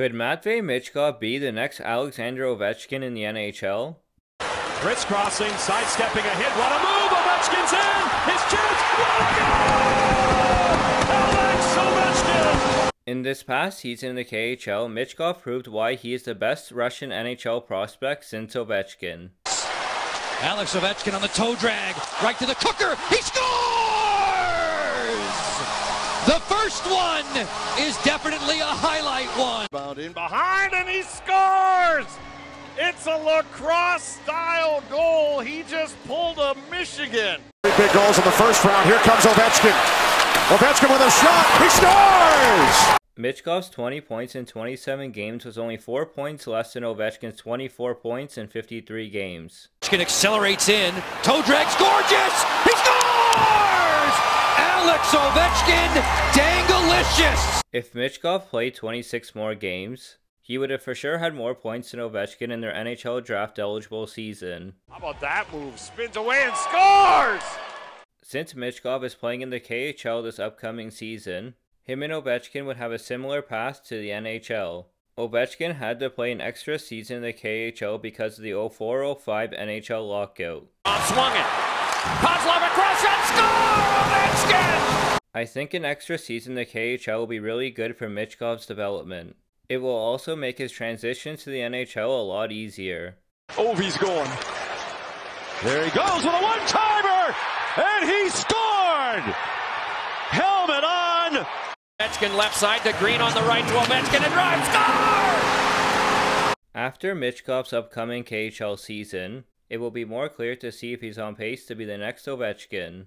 Could Matvei Michkov be the next Alexander Ovechkin in the NHL? Crisscrossing, sidestepping a hit. What a move! Ovechkin's in! His chance! What a goal! Alex Ovechkin! In this past season in the KHL, Michkov proved why he is the best Russian NHL prospect since Ovechkin. Alex Ovechkin on the toe drag, right to the cooker. He scores! The first one is definitely a highlight one. Bound in behind and he scores! It's a lacrosse style goal. He just pulled a Michigan. Three big goals in the first round. Here comes Ovechkin. Ovechkin with a shot. He scores! Michkov's 20 points in 27 games was only 4 points less than Ovechkin's 24 points in 53 games. Ovechkin accelerates in. Toe drag's gorgeous! He scores! Alex Ovechkin, dangalicious! If Michkov played 26 more games, he would have for sure had more points than Ovechkin in their NHL draft eligible season. How about that move? Spins away and scores! Since Michkov is playing in the KHL this upcoming season, him and Ovechkin would have a similar path to the NHL. Ovechkin had to play an extra season in the KHL because of the 04-05 NHL lockout. Swung it. Kozlov across shot, score! Ovechkin! I think an extra season in the KHL will be really good for Michkov's development. It will also make his transition to the NHL a lot easier. Oh, Ovi's going. There he goes with a one-timer! And he scored! Helmet on! Ovechkin left side to Green on the right to Ovechkin and drive, score! After Michkov's upcoming KHL season, it will be more clear to see if he's on pace to be the next Ovechkin.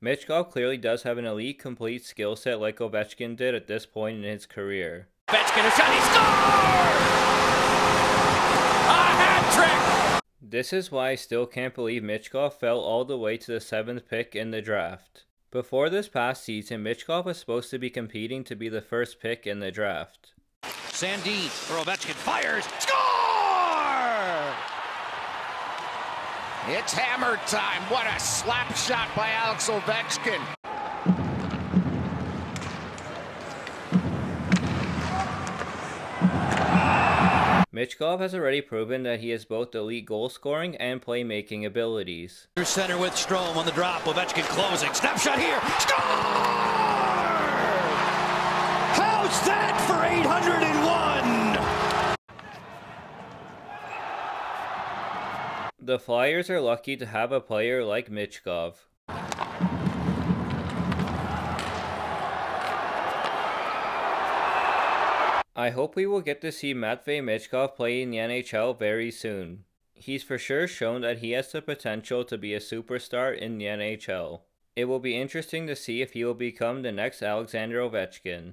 Michkov clearly does have an elite complete skill set like Ovechkin did at this point in his career. Ovechkin a shot, he scores! A hat trick! This is why I still can't believe Michkov fell all the way to the 7th pick in the draft. Before this past season, Michkov was supposed to be competing to be the first pick in the draft. Sandin for Ovechkin fires, score! It's hammer time. What a slap shot by Alex Ovechkin. Michkov has already proven that he has both elite goal scoring and playmaking abilities. Center with Strom on the drop. Ovechkin closing. Snapshot here. Score! How's that for 801? The Flyers are lucky to have a player like Michkov. I hope we will get to see Matvei Michkov play in the NHL very soon. He's for sure shown that he has the potential to be a superstar in the NHL. It will be interesting to see if he will become the next Alexander Ovechkin.